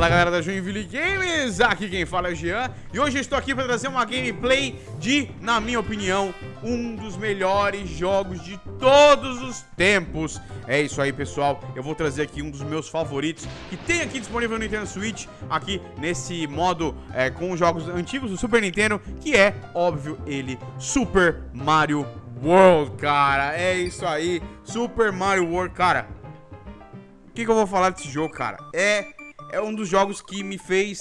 Fala galera da Joinville Games, aqui quem fala é o Jean E hoje eu estou aqui para trazer uma gameplay de, na minha opinião, um dos melhores jogos de todos os tempos. É isso aí pessoal, eu vou trazer aqui um dos meus favoritos Que tem aqui disponível no Nintendo Switch Aqui nesse modo é, com os jogos antigos do Super Nintendo Que é, óbvio, ele, Super Mario World, cara É isso aí, Super Mario World, cara O que, que eu vou falar desse jogo, cara? É é um dos jogos que me fez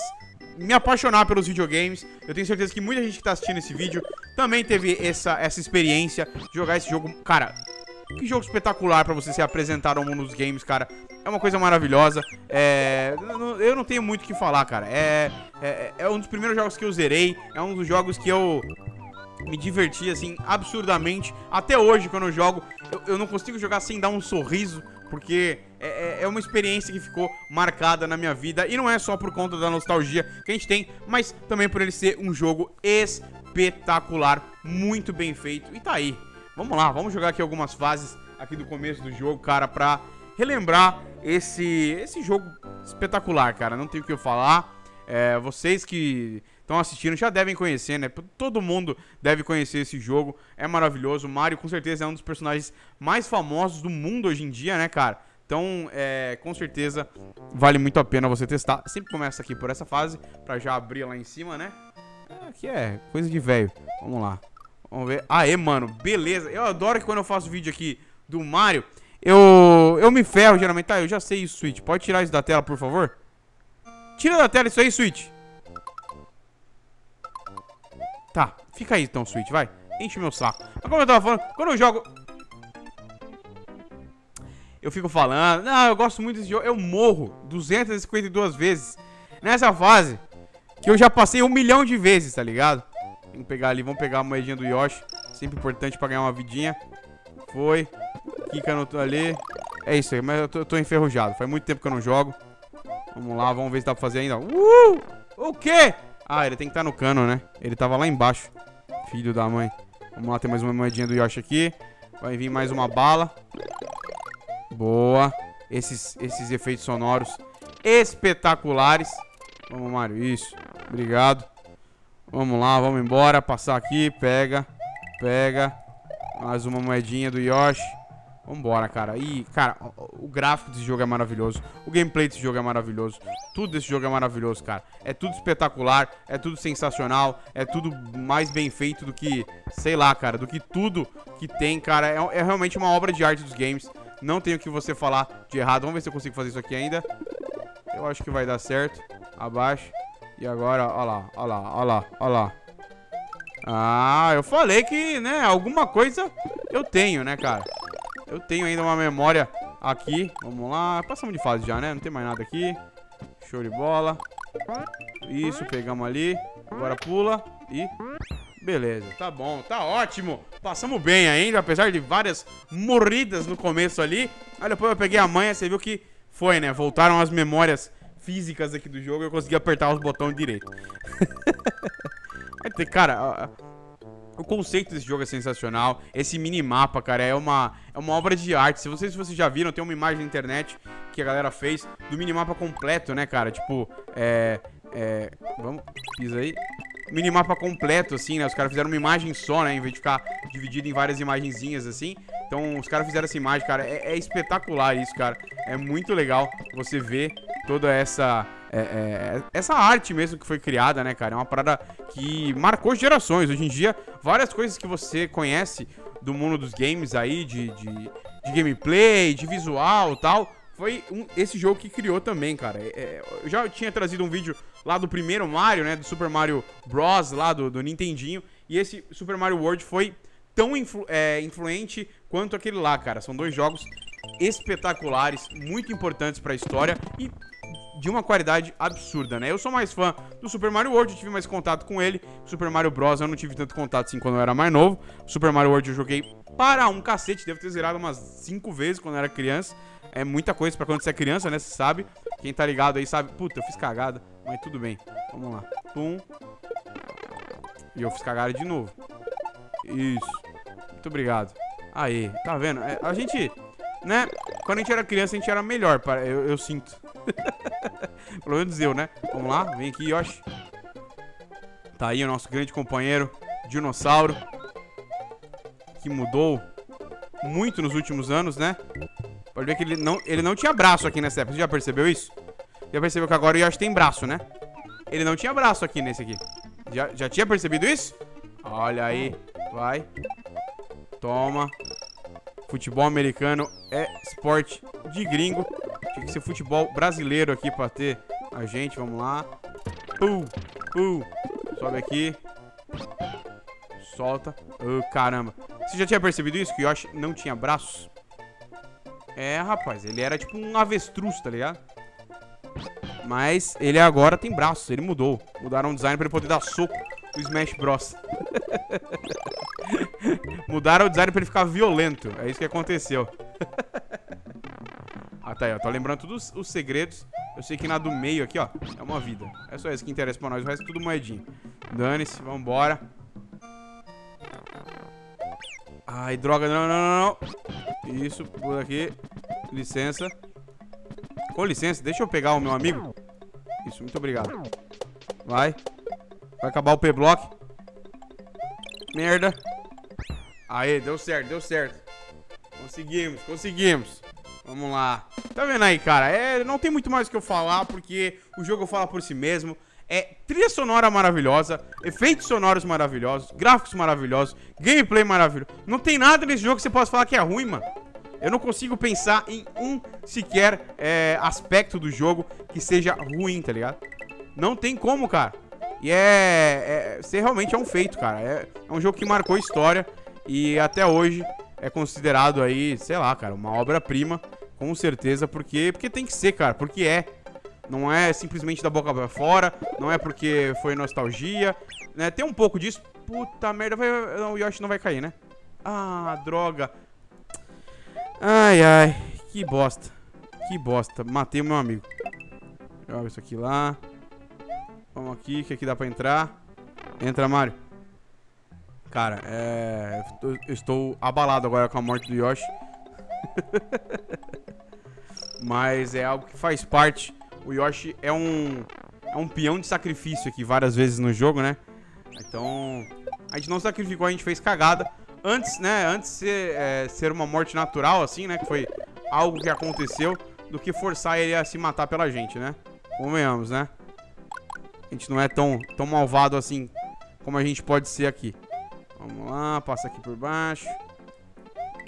me apaixonar pelos videogames. Eu tenho certeza que muita gente que tá assistindo esse vídeo também teve essa, essa experiência de jogar esse jogo. Cara, que jogo espetacular pra você ser apresentado ao mundo dos games, cara. É uma coisa maravilhosa. É... Eu não tenho muito o que falar, cara. É... é... é um dos primeiros jogos que eu zerei. É um dos jogos que eu me diverti, assim, absurdamente. Até hoje, quando eu jogo, eu, eu não consigo jogar sem dar um sorriso porque é, é, é, uma experiência que ficou marcada na minha vida. E não é só por conta da nostalgia que a gente tem, mas também por ele ser um jogo espetacular, muito bem feito. E tá aí. Vamos lá, vamos jogar aqui algumas fases aqui do começo do jogo, cara, pra relembrar esse, esse jogo espetacular, cara. Não tenho o que eu falar. É, vocês que estão assistindo já devem conhecer, né? Todo mundo deve conhecer esse jogo. É maravilhoso. O Mario, com certeza, é um dos personagens mais famosos do mundo hoje em dia, né, cara? Então, é, com certeza, vale muito a pena você testar. Sempre começa aqui por essa fase, pra já abrir lá em cima, né? É, aqui é coisa de velho. Vamos lá. Vamos ver. Aê, mano, beleza. Eu adoro que quando eu faço vídeo aqui do Mario, eu, eu me ferro geralmente. Tá, eu já sei isso, Switch. Pode tirar isso da tela, por favor? Tira da tela isso aí, Switch. Tá, fica aí então, Switch, vai. Enche meu saco. Mas como eu tava falando, quando eu jogo... Eu fico falando, não, eu gosto muito desse jogo. Eu morro 252 vezes nessa fase que eu já passei um milhão de vezes, tá ligado? Vamos pegar ali, vamos pegar a moedinha do Yoshi. Sempre importante pra ganhar uma vidinha. Foi. Kika no ali. É isso aí, mas eu tô, eu tô enferrujado. Faz muito tempo que eu não jogo. Vamos lá, vamos ver se dá pra fazer ainda. Uh! O quê? Ah, ele tem que estar tá no cano, né? Ele tava lá embaixo. Filho da mãe. Vamos lá, tem mais uma moedinha do Yoshi aqui. Vai vir mais uma bala. Boa. Esses, esses efeitos sonoros espetaculares. Vamos, Mario. Isso. Obrigado. Vamos lá, vamos embora. Passar aqui. Pega. Pega. Mais uma moedinha do Yoshi. Vambora, cara. E, cara, o gráfico desse jogo é maravilhoso. O gameplay desse jogo é maravilhoso. Tudo desse jogo é maravilhoso, cara. É tudo espetacular, é tudo sensacional, é tudo mais bem feito do que, sei lá, cara, do que tudo que tem, cara. É, é realmente uma obra de arte dos games. Não tenho o que você falar de errado. Vamos ver se eu consigo fazer isso aqui ainda. Eu acho que vai dar certo. Abaixo. E agora, ó lá, ó lá, ó lá, ó lá. Ah, eu falei que, né, alguma coisa eu tenho, né, cara. Eu tenho ainda uma memória aqui. Vamos lá. Passamos de fase já, né? Não tem mais nada aqui. Show de bola. Isso, pegamos ali. Agora pula e... Beleza, tá bom, tá ótimo. Passamos bem ainda, apesar de várias morridas no começo ali. Aí depois eu peguei a manha, você viu que foi, né? Voltaram as memórias físicas aqui do jogo e eu consegui apertar os botões direito. Cara, o conceito desse jogo é sensacional. Esse minimapa, cara, é uma, é uma obra de arte. Se vocês, já viram, tem uma imagem na internet que a galera fez do minimapa completo, né, cara? Tipo, é. É. Vamos. Pisa aí. Minimapa completo, assim, né? Os caras fizeram uma imagem só, né? Em vez de ficar dividido em várias imagenzinhas, assim. Então, os caras fizeram essa imagem, cara. É, é espetacular isso, cara. É muito legal você ver toda essa é, é, essa arte mesmo que foi criada, né, cara? É uma parada que marcou gerações. Hoje em dia, várias coisas que você conhece do mundo dos games aí, de, de, de gameplay, de visual tal, foi um, esse jogo que criou também, cara. É, é, eu já tinha trazido um vídeo lá do primeiro Mario, né? Do Super Mario Bros. lá do, do Nintendinho. E esse Super Mario World foi tão influ, é, influente quanto aquele lá, cara. São dois jogos espetaculares, muito importantes para a história e de uma qualidade absurda, né? Eu sou mais fã do Super Mario World, eu tive mais contato com ele. Super Mario Bros. eu não tive tanto contato assim quando eu era mais novo. Super Mario World eu joguei para um cacete, devo ter zerado umas 5 vezes quando eu era criança. É muita coisa para quando você é criança, né? Você sabe. Quem tá ligado aí sabe. Puta, eu fiz cagada, mas tudo bem. Vamos lá. Pum. E eu fiz cagada de novo. Isso. Muito obrigado. Aí, tá vendo? É, a gente, né? Quando a gente era criança, a gente era melhor, eu, eu sinto. Pelo menos eu, né? Vamos lá, vem aqui, Yoshi. Tá aí o nosso grande companheiro, Dinossauro. Que mudou muito nos últimos anos, né? Pode ver que ele não, ele não tinha braço aqui nessa época. Você já percebeu isso? Já percebeu que agora o Yoshi tem braço, né? Ele não tinha braço aqui nesse aqui. Já, já tinha percebido isso? Olha aí. Vai. Toma. Futebol americano é esporte de gringo. Ser futebol brasileiro aqui pra ter a gente. Vamos lá. Pum, pum. Sobe aqui. Solta. Oh, caramba. Você já tinha percebido isso? Que o Yoshi não tinha braços? É, rapaz. Ele era tipo um avestruz, tá ligado? Mas ele agora tem braços. Ele mudou. Mudaram o design pra ele poder dar soco no Smash Bros. Mudaram o design pra ele ficar violento. É isso que aconteceu. Ah, tá aí, ó. Tô lembrando todos os segredos. Eu sei que na do meio aqui, ó, é uma vida. É só isso que interessa pra nós. O resto é tudo moedinha. Dane-se, vambora. Ai, droga. Não, não, não, não. Isso, por aqui. Licença. Com licença, deixa eu pegar o meu amigo. Isso, muito obrigado. Vai. Vai acabar o P-Block. Merda. Aê, deu certo, deu certo. Conseguimos, conseguimos. Vamos lá. Tá vendo aí, cara? É, não tem muito mais o que eu falar, porque o jogo fala por si mesmo. É trilha sonora maravilhosa, efeitos sonoros maravilhosos, gráficos maravilhosos, gameplay maravilhoso. Não tem nada nesse jogo que você possa falar que é ruim, mano. Eu não consigo pensar em um sequer é, aspecto do jogo que seja ruim, tá ligado? Não tem como, cara. E é, é. Você realmente é um feito, cara. É, é um jogo que marcou história. E até hoje é considerado aí, sei lá, cara, uma obra-prima. Com certeza, porque, porque tem que ser, cara. Porque é. Não é simplesmente da boca pra fora. Não é porque foi nostalgia. Né? Tem um pouco disso. Puta merda. Vai, não, o Yoshi não vai cair, né? Ah, droga. Ai, ai. Que bosta. Que bosta. Matei o meu amigo. Joga isso aqui lá. Vamos aqui, que aqui dá pra entrar. Entra, Mario. Cara, é... Eu estou abalado agora com a morte do Yoshi. Mas é algo que faz parte. O Yoshi é um... É um peão de sacrifício aqui várias vezes no jogo, né? Então... A gente não sacrificou, a gente fez cagada. Antes, né? Antes de ser, é, ser uma morte natural, assim, né? Que foi algo que aconteceu. Do que forçar ele a se matar pela gente, né? Convenhamos, né? A gente não é tão, tão malvado assim como a gente pode ser aqui. Vamos lá, passa aqui por baixo.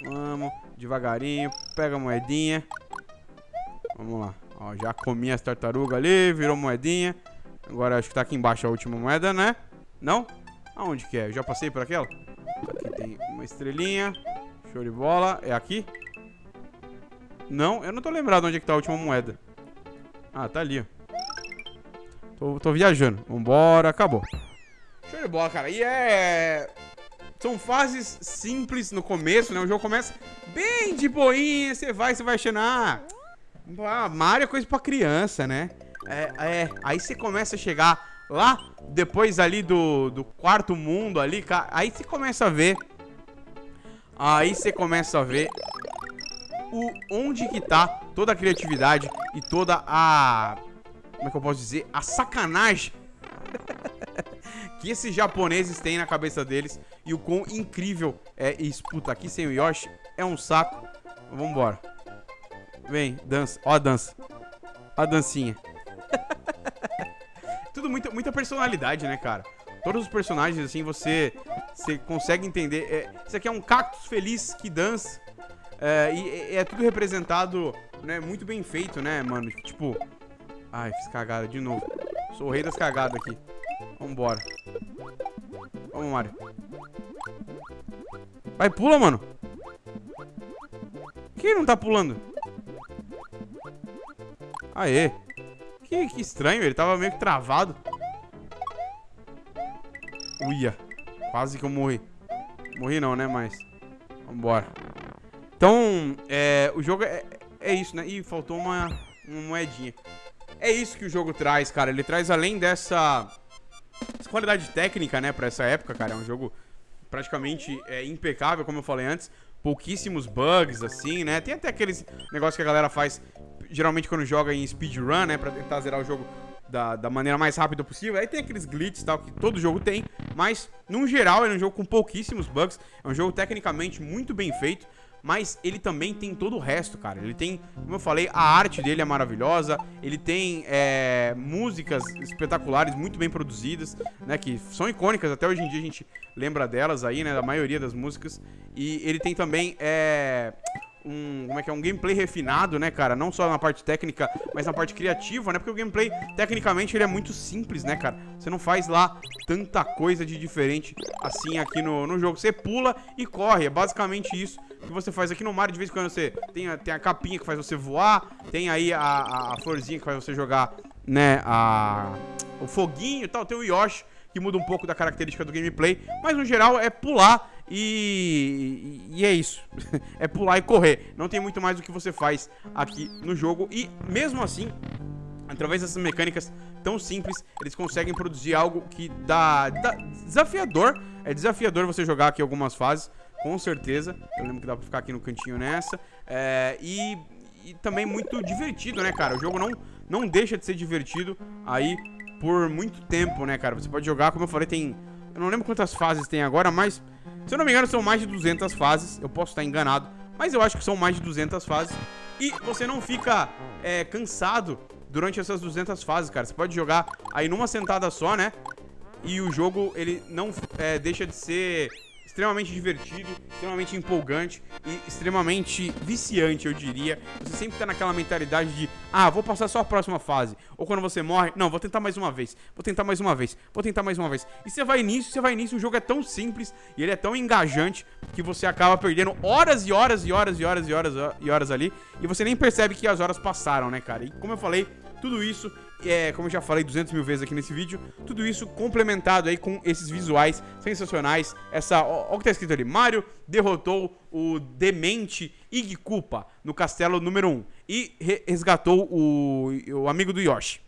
Vamos, devagarinho. Pega a moedinha. Vamos lá. Ó, já comi as tartarugas ali, virou moedinha. Agora acho que tá aqui embaixo a última moeda, né? Não? Aonde que é? Eu já passei por aquela? Aqui tem uma estrelinha. Show de bola. É aqui? Não, eu não tô lembrado onde é que tá a última moeda. Ah, tá ali, ó. Tô, tô viajando. Vambora, acabou. Show de bola, cara. E é... São fases simples no começo, né? O jogo começa bem de boinha, você vai, você vai achando, ah, ah, Mario é coisa pra criança, né? É, é, aí você começa a chegar lá, depois ali do, do quarto mundo ali, aí você começa a ver, aí você começa a ver o, onde que tá toda a criatividade e toda a como é que eu posso dizer? A sacanagem que esses japoneses têm na cabeça deles e o quão incrível é isso. Puta, aqui sem o Yoshi é um saco. Vambora. Vem, dança. Ó a dança. Ó a dancinha. Tudo muita, muita personalidade, né, cara? Todos os personagens, assim, você, você consegue entender. É, isso aqui é um cactus feliz que dança. É, e é tudo representado, né, muito bem feito, né, mano? Tipo, Ai, fiz cagada de novo. Sou o rei das cagadas aqui. Vambora. Vamos, Mario. Vai, pula, mano. Quem não tá pulando? Aê. Que, que estranho, ele tava meio que travado. Uia. Quase que eu morri. Morri não, né, mas... Vambora. Então, é, o jogo é, é isso, né? Ih, faltou uma, uma moedinha. É isso que o jogo traz, cara. Ele traz além dessa, qualidade técnica, né, pra essa época, cara. É um jogo praticamente é, impecável, como eu falei antes. pouquíssimos bugs, assim, né? Tem até aqueles negócios que a galera faz, geralmente quando joga em speedrun, né? Pra tentar zerar o jogo da, da maneira mais rápida possível. Aí tem aqueles glitches e tal, que todo jogo tem. Mas, no geral, é um jogo com pouquíssimos bugs. É um jogo tecnicamente muito bem feito mas ele também tem todo o resto, cara. Ele tem, como eu falei, a arte dele é maravilhosa, ele tem é, músicas espetaculares, muito bem produzidas, né, que são icônicas, até hoje em dia a gente lembra delas aí, né, da maioria das músicas, e ele tem também é, um, como é que é, um gameplay refinado, né, cara? Não só na parte técnica, mas na parte criativa, né? Porque o gameplay, tecnicamente, ele é muito simples, né, cara? Você não faz lá tanta coisa de diferente assim aqui no, no jogo. Você pula e corre, é basicamente isso que você faz aqui no Mario. De vez em quando você tem a, tem a capinha que faz você voar, tem aí a, a, a florzinha que faz você jogar, né, a, o foguinho e tal. Tem o Yoshi, que muda um pouco da característica do gameplay, mas no geral é pular e, e é isso. é pular e correr. Não tem muito mais do que você faz aqui no jogo. E mesmo assim, através dessas mecânicas tão simples, eles conseguem produzir algo que dá, dá, desafiador. É desafiador você jogar aqui algumas fases, com certeza. Eu lembro que dá pra ficar aqui no cantinho nessa. É, e, e também muito divertido, né, cara? O jogo não, não deixa de ser divertido aí por muito tempo, né, cara? Você pode jogar, como eu falei, tem... Eu não lembro quantas fases tem agora, mas se eu não me engano, são mais de 200 fases. Eu posso estar enganado, mas eu acho que são mais de 200 fases. E você não fica é, cansado durante essas 200 fases, cara. Você pode jogar aí numa sentada só, né? E o jogo, ele não é, deixa de ser extremamente divertido, extremamente empolgante e extremamente viciante, eu diria. Você sempre tá naquela mentalidade de, ah, vou passar só a próxima fase. Ou quando você morre, não, vou tentar mais uma vez, vou tentar mais uma vez, vou tentar mais uma vez. E você vai nisso, você vai nisso, o jogo é tão simples e ele é tão engajante que você acaba perdendo horas e horas e horas e horas e horas e horas ali e você nem percebe que as horas passaram, né, cara? E como eu falei, tudo isso, é, como eu já falei 200 mil vezes aqui nesse vídeo, tudo isso complementado aí com esses visuais sensacionais. Essa, ó o que tá escrito ali, Mario derrotou o demente Iggy Koopa no castelo número 1 e resgatou o, o amigo do Yoshi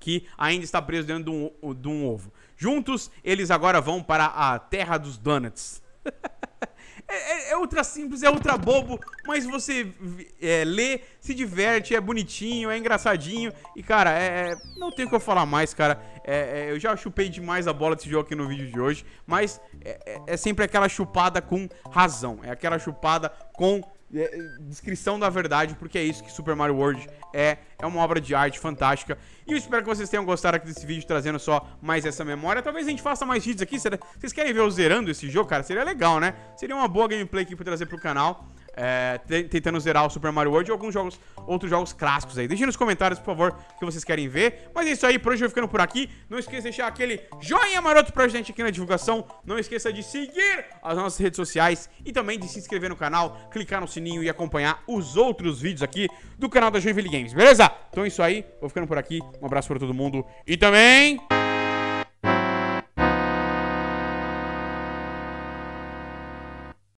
que ainda está preso dentro de um, de um, ovo. Juntos, eles agora vão para a Terra dos Donuts. É, é, é, ultra simples, é ultra bobo, mas você é, lê, se diverte, é bonitinho, é engraçadinho. E, cara, é, é não tem o que eu falar mais, cara. É, eu já chupei demais a bola desse jogo aqui no vídeo de hoje, mas é sempre aquela chupada com razão. É aquela chupada com descrição da verdade, porque é isso que Super Mario World é. É uma obra de arte fantástica. E eu espero que vocês tenham gostado aqui desse vídeo, trazendo só mais essa memória. Talvez a gente faça mais vídeos aqui. Vocês querem ver eu zerando esse jogo, cara? Seria legal, né? Seria uma boa gameplay aqui pra trazer pro canal é, tentando zerar o Super Mario World e alguns jogos, outros jogos clássicos aí. Deixem nos comentários, por favor, o que vocês querem ver. Mas é isso aí, por hoje eu vou ficando por aqui. Não esqueça de deixar aquele joinha maroto pra gente aqui na divulgação. Não esqueça de seguir as nossas redes sociais e também de se inscrever no canal, clicar no sininho e acompanhar os outros vídeos aqui do canal da Joinville Games, beleza? Então é isso aí, vou ficando por aqui. Um abraço pra todo mundo e também...